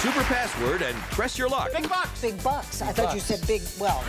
super password and press your luck. Big bucks. Big bucks. I thought you said big, well.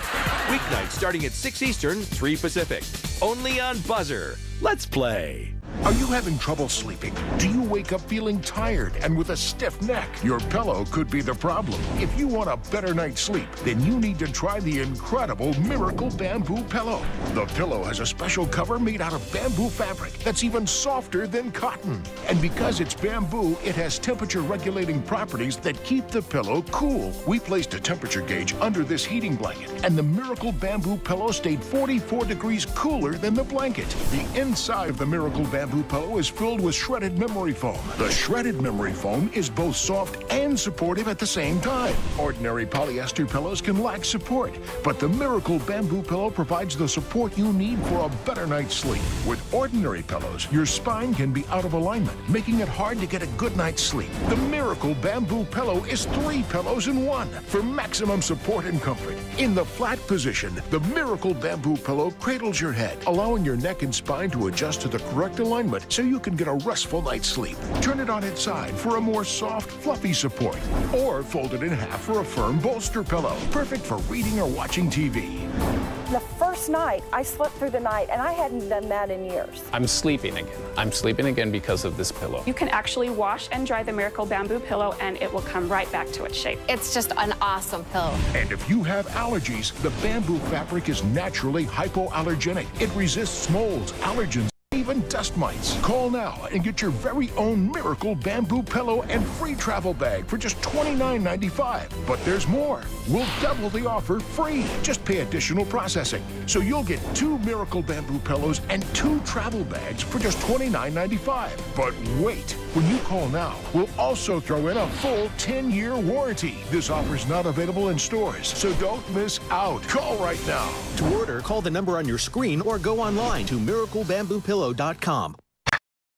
Weeknights starting at 6 Eastern, 3 Pacific. Only on Buzzr. Let's play. Are you having trouble sleeping? Do you wake up feeling tired and with a stiff neck? Your pillow could be the problem. If you want a better night's sleep, then you need to try the incredible Miracle Bamboo Pillow. The pillow has a special cover made out of bamboo fabric that's even softer than cotton. And because it's bamboo, it has temperature regulating properties that keep the pillow cool. We placed a temperature gauge under this heating blanket, and the Miracle Bamboo Pillow stayed 44 degrees cooler than the blanket. The inside of the Miracle Bamboo Pillow is filled with shredded memory foam. The shredded memory foam is both soft and supportive at the same time. Ordinary polyester pillows can lack support, but the Miracle Bamboo Pillow provides the support you need for a better night's sleep. With ordinary pillows, your spine can be out of alignment, making it hard to get a good night's sleep. The Miracle Bamboo Pillow is three pillows in one for maximum support and comfort. In the flat position, the Miracle Bamboo Pillow cradles your head, allowing your neck and spine to adjust to the correct alignment so you can get a restful night's sleep. Turn it on its side for a more soft, fluffy support. Or fold it in half for a firm bolster pillow. Perfect for reading or watching TV. The first night, I slept through the night, and I hadn't done that in years. I'm sleeping again. I'm sleeping again because of this pillow. You can actually wash and dry the Miracle Bamboo pillow, and it will come right back to its shape. It's just an awesome pillow. And if you have allergies, the bamboo fabric is naturally hypoallergenic. It resists molds, allergens, even dust mites. Call now and get your very own Miracle Bamboo Pillow and free travel bag for just $29.95. But there's more. We'll double the offer free. Just pay additional processing. So you'll get two Miracle Bamboo Pillows and two travel bags for just $29.95. But wait, when you call now, we'll also throw in a full 10-year warranty. This offer is not available in stores, so don't miss out. Call right now. To order, call the number on your screen or go online to miracle bamboo miraclebamboo.com. Geico.com